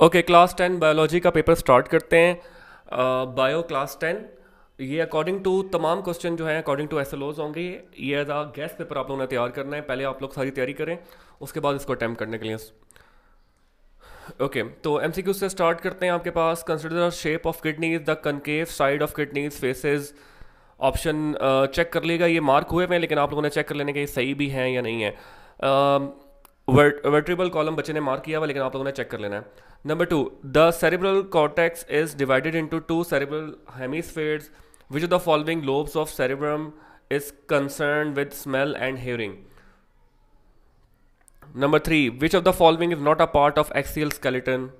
Okay class ten biology का paper start करते हैं। बायो क्लास टेन ये अकॉर्डिंग टू तमाम क्वेश्चन जो है according to S L Os होंगे, ये एज आ गैस पेपर आप लोगों ने तैयार करना है। पहले आप लोग सारी तैयारी करें, उसके बाद इसको अटैम्प्ट करने के लिए। ओके तो एमसीक्यू से स्टार्ट करते हैं आपके पास। Consider shape of kidneys the concave side of kidneys faces option check कर लेगा, ये मार्क हुए हुए हैं, लेकिन आप लोगों ने चेक कर लेने के सही भी हैं या नहीं है। वर्ट्रिबल कॉलम बच्चे ने मार्क किया हुआ, लेकिन आप लोगों ने चेक कर लेना है। Number two, the cerebral cortex is divided into two cerebral hemispheres. Which of the following lobes of cerebrum is concerned with smell and hearing? Number three, which of the following is not a part of axial skeleton?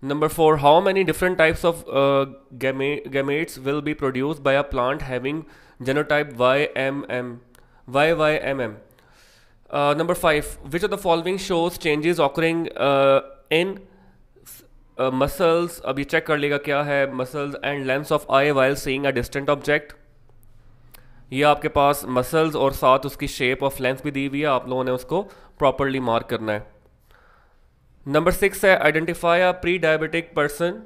Number four, how many different types of uh, gamete, gametes will be produced by a plant having genotype YMM? YYMM. 5 which of the following shows changes occurring uh, in muscles ये check कर लेगा क्या है muscles and lens of eye while seeing a distant object ये आपके पास muscles और साथ उसकी शेप ऑफ़ लेंथ भी दी हुई है आप लोगों ने उसको प्रॉपरली मार्क करना है. नंबर सिक्स है identify a pre diabetic person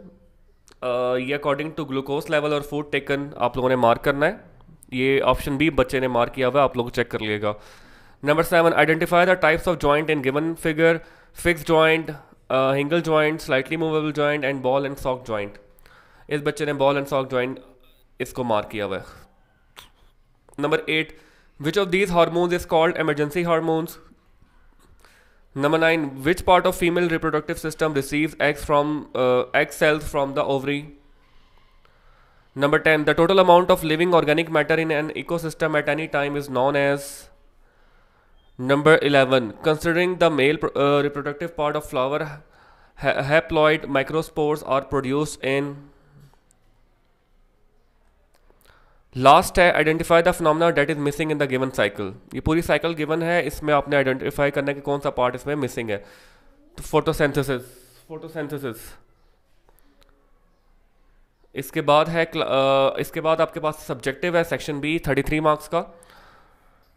ये अकॉर्डिंग टू ग्लूकोज लेवल और फ़ूड टेकन आप लोगों ने मार्क करना है. ये ऑप्शन भी बच्चे ने मार्क किया हुआ है आप लोग चेक कर लिएगा number seven identify the types of joint in given figure fix joint हिंगल joint slightly movable joint and ball and sock joint इस बच्चे ने बॉल एंड सॉक जॉइंट इसको मार्क किया हुआ है number eight which of these hormones is called emergency hormones Number 9. Which part of female reproductive system receives eggs from uh, egg cells from the ovary? Number 10. The total amount of living organic matter in an ecosystem at any time is known as Number 11. Considering the male uh, reproductive part of flower, ha haploid microspores are produced in. Last है identify the phenomena that is missing in the given cycle ये पूरी cycle given है इसमें आपने identify करना कि कौन सा पार्ट इसमें मिसिंग है तो फोटोसेंथेसिस फोटोसेंथेसिस इसके बाद है इसके बाद आपके पास सब्जेक्टिव है section B thirty three marks का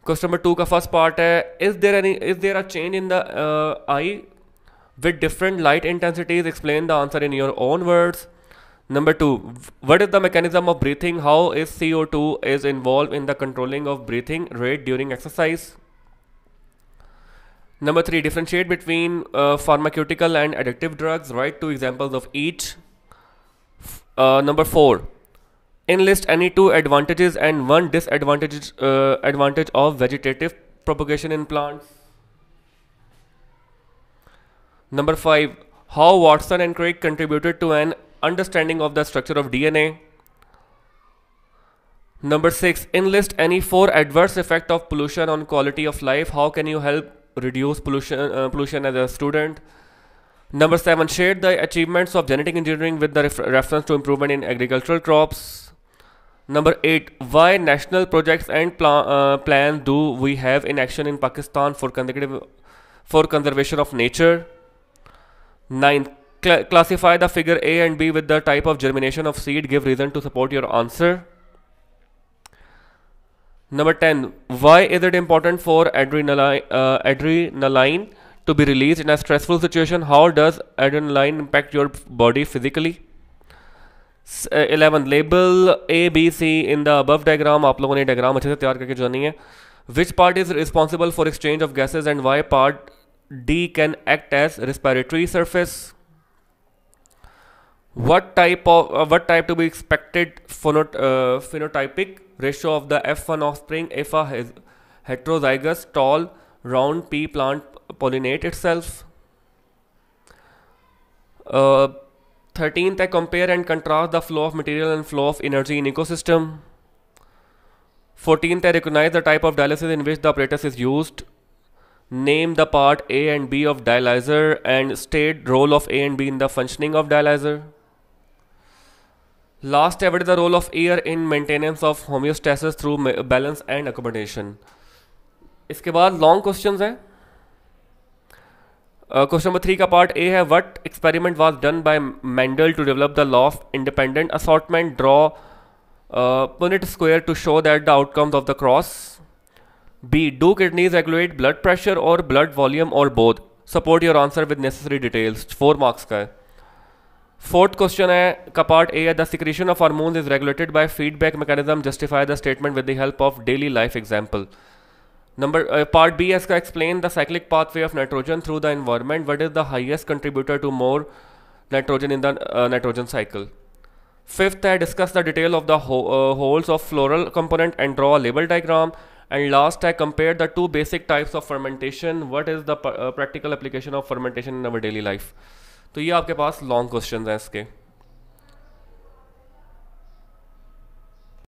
क्वेश्चन नंबर टू का फर्स्ट पार्ट है is there any is there a change in the eye with different light intensities explain the answer in your own words number two what is the mechanism of breathing how is C O two is involved in the controlling of breathing rate during exercise Number three, differentiate between uh, pharmaceutical and addictive drugs. Write two examples of each. Uh, number four, enlist any two advantages and one disadvantage uh, advantage of vegetative propagation in plants. Number 5. How Watson and Crick contributed to an understanding of the structure of DNA. Number 6. Enlist any four adverse effect of pollution on quality of life. How can you help reduce pollution, uh, pollution as a student? Number 7. Share the achievements of genetic engineering with the reference to improvement in agricultural crops. Number eight, why national projects and pl- uh, plans do we have in action in Pakistan for consecutive for conservation of nature? Nine, cl- classify the figure A and B with the type of germination of seed. Give reason to support your answer. Number 10. Why is it important for adrenaline, uh, adrenaline to be released in a stressful situation? How does adrenaline impact your body physically? Eleven label A B C in the above diagram आप लोगों ने diagram अच्छे से तैयार करके जानी है। Which part is responsible for exchange of gases and why part D can act as respiratory surface what type of what type to be expected phenotypic ratio of the F one offspring F as heterozygous tall round pea plant pollinate itself thirteen पे compare and contrast the flow of material and flow of energy in ecosystem fourteen पे recognise the type of dialysis in which the apparatus is use name the part A and B of dialyser and state role of A and B in the functioning of dialyser last avid the role of air in maintenance of homeostasis through balance and accommodation इसके बाद long question हैं। Question number three का part A है what experiment was done by Mendel to develop the law of independent assortment draw Punnett square to show that the outcomes of the cross B do kidneys regulate blood pressure और blood volume और both support your answer with necessary details four marks का है. Fourth question है, का part A है the secretion of hormones is regulated by feedback mechanism justify the statement with the help of daily life example number part B इसका explain the cyclic pathway of nitrogen through the environment what is the highest contributor to more nitrogen in the nitrogen cycle fifth है discuss the detail of the holes of floral component and draw label diagram and last है compare the two basic types of fermentation what is the practical application of fermentation in our daily life तो ये आपके पास long question हैं इसके।